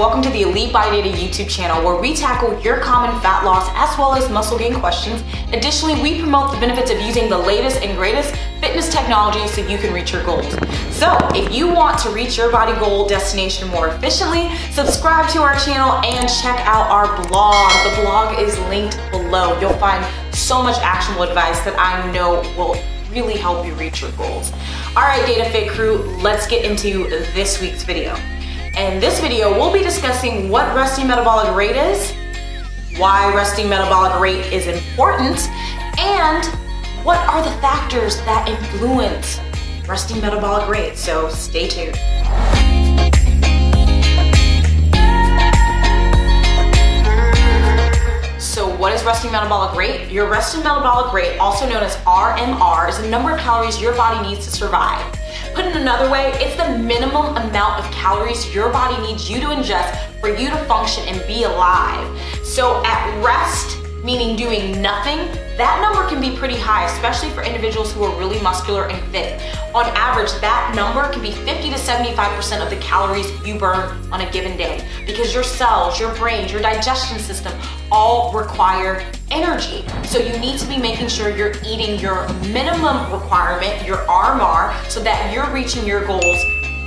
welcome to the Elite Body Data YouTube channel where we tackle your common fat loss as well as muscle gain questions. Additionally, we promote the benefits of using the latest and greatest fitness technology so you can reach your goals. So if you want to reach your body goal destination more efficiently, subscribe to our channel and check out our blog. The blog is linked below. You'll find so much actionable advice that I know will really help you reach your goals. All right, DataFit crew, let's get into this week's video. In this video, we'll be discussing what resting metabolic rate is, why resting metabolic rate is important, and what are the factors that influence resting metabolic rate. So stay tuned. So what is resting metabolic rate? Your resting metabolic rate, also known as RMR, is the number of calories your body needs to survive. Put in another way, it's the minimum amount of calories your body needs you to ingest for you to function and be alive. So meaning doing nothing, that number can be pretty high, especially for individuals who are really muscular and fit. On average, that number can be 50 to 75% of the calories you burn on a given day because your cells, your brain, your digestion system all require energy. So you need to be making sure you're eating your minimum requirement, your RMR, so that you're reaching your goals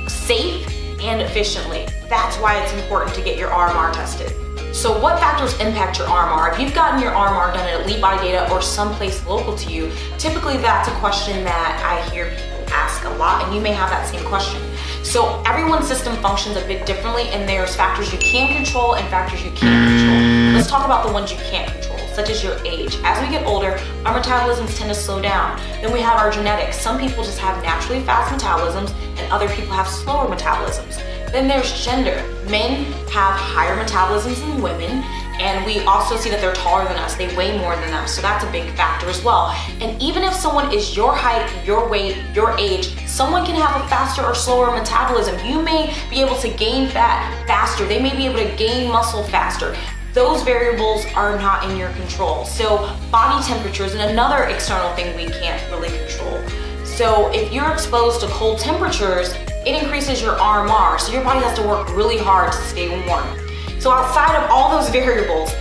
safe and efficiently. That's why it's important to get your RMR tested. So what factors impact your RMR? If you've gotten your RMR done at Elite Body Data or someplace local to you, typically that's a question that I hear people ask a lot and you may have that same question. So everyone's system functions a bit differently and there's factors you can control and factors you can't control. Let's talk about the ones you can't control, such as your age. As we get older, our metabolisms tend to slow down. Then we have our genetics. Some people just have naturally fast metabolisms and other people have slower metabolisms. Then there's gender. Men have higher metabolisms than women, and we also see that they're taller than us. They weigh more than us, so that's a big factor as well. And even if someone is your height, your weight, your age, someone can have a faster or slower metabolism. You may be able to gain fat faster. They may be able to gain muscle faster those variables are not in your control. So body temperature is another external thing we can't really control. So if you're exposed to cold temperatures, it increases your RMR, so your body has to work really hard to stay warm. So outside of all those variables,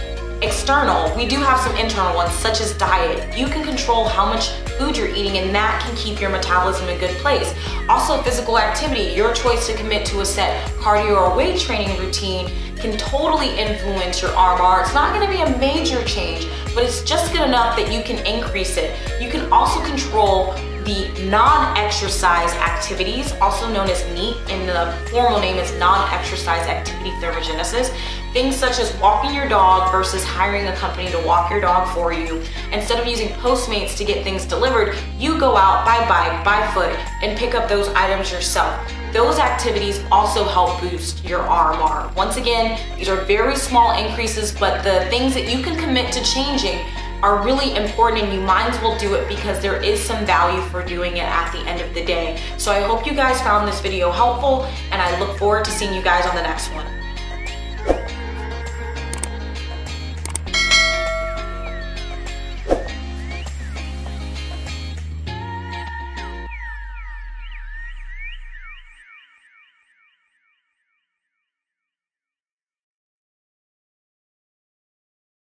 external, we do have some internal ones such as diet. You can control how much food you're eating and that can keep your metabolism in a good place. Also physical activity, your choice to commit to a set cardio or weight training routine can totally influence your RMR. It's not gonna be a major change, but it's just good enough that you can increase it. You can also control the non-exercise activities, also known as NEAT, and the formal name is non-exercise activity thermogenesis. Things such as walking your dog versus hiring a company to walk your dog for you. Instead of using Postmates to get things delivered, you go out by bike, by foot, and pick up those items yourself. Those activities also help boost your RMR. Once again, these are very small increases, but the things that you can commit to changing are really important and you might as well do it because there is some value for doing it at the end of the day. So I hope you guys found this video helpful and I look forward to seeing you guys on the next one.